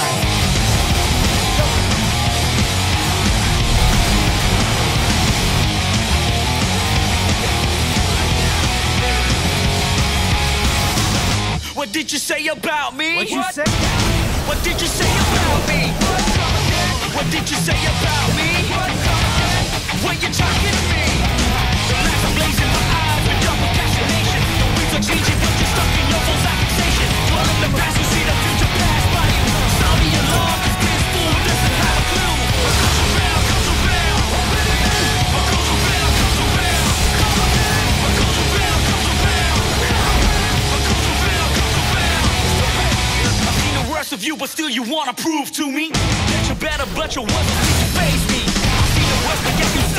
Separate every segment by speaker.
Speaker 1: night.
Speaker 2: What did you say about me? What you say? What did you say about me? What did you say about me? but still you wanna prove to me that you're better, but you're wasn't face me. I see the worst, but yet you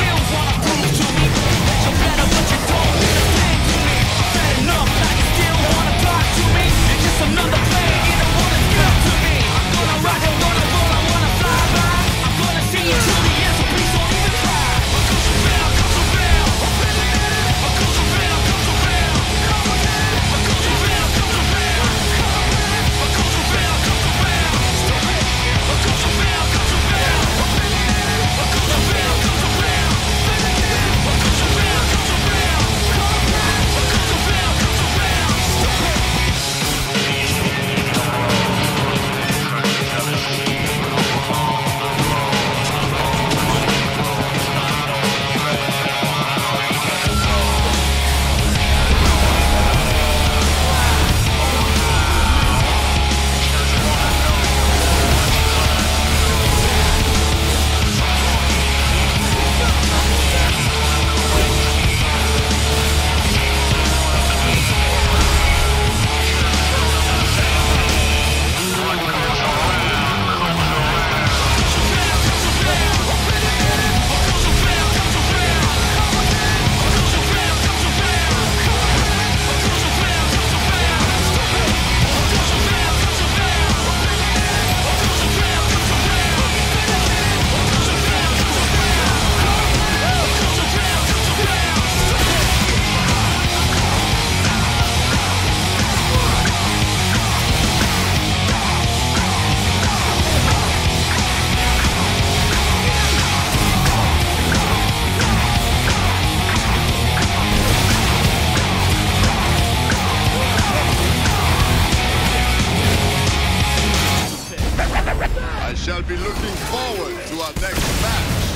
Speaker 3: shall be looking forward to our next match.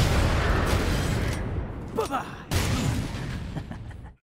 Speaker 1: Bye-bye.